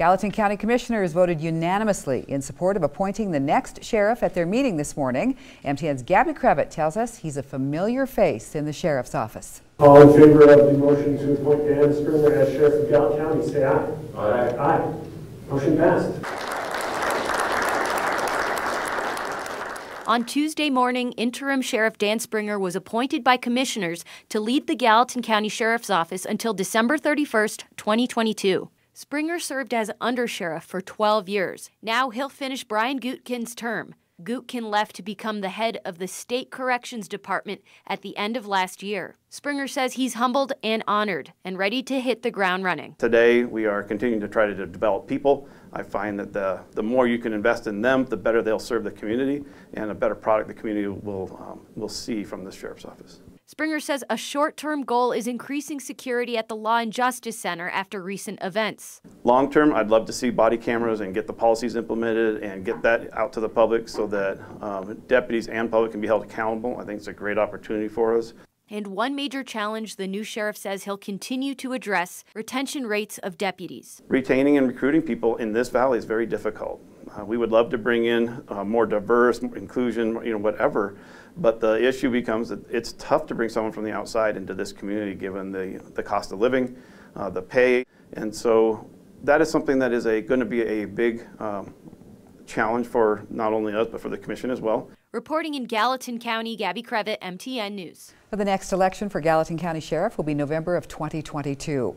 Gallatin County Commissioners voted unanimously in support of appointing the next sheriff at their meeting this morning. MTN's Gabby Crevitt tells us he's a familiar face in the sheriff's office. All in favor of the motion to appoint Dan Springer as sheriff of Gallatin County, say aye. Aye. Aye. Motion passed. On Tuesday morning, interim Sheriff Dan Springer was appointed by commissioners to lead the Gallatin County Sheriff's Office until December 31st, 2022. Springer served as undersheriff for 12 years. Now he'll finish Brian Gootkin's term. Gootkin left to become the head of the State Corrections Department at the end of last year. Springer says he's humbled and honored and ready to hit the ground running. Today, we are continuing to try to develop people. I find that the, the more you can invest in them, the better they'll serve the community and a better product the community will, um, will see from the Sheriff's Office. Springer says a short term goal is increasing security at the Law and Justice Center after recent events. Long term, I'd love to see body cameras and get the policies implemented and get that out to the public so that um, deputies and public can be held accountable. I think it's a great opportunity for us. And one major challenge the new sheriff says he'll continue to address retention rates of deputies. Retaining and recruiting people in this valley is very difficult. Uh, we would love to bring in uh, more diverse inclusion, you know, whatever. But the issue becomes that it's tough to bring someone from the outside into this community given the, the cost of living, uh, the pay. And so that is something that is a, going to be a big um, challenge for not only us, but for the commission as well. Reporting in Gallatin County, Gabby Crevitt, MTN News. The next election for Gallatin County Sheriff will be November of 2022.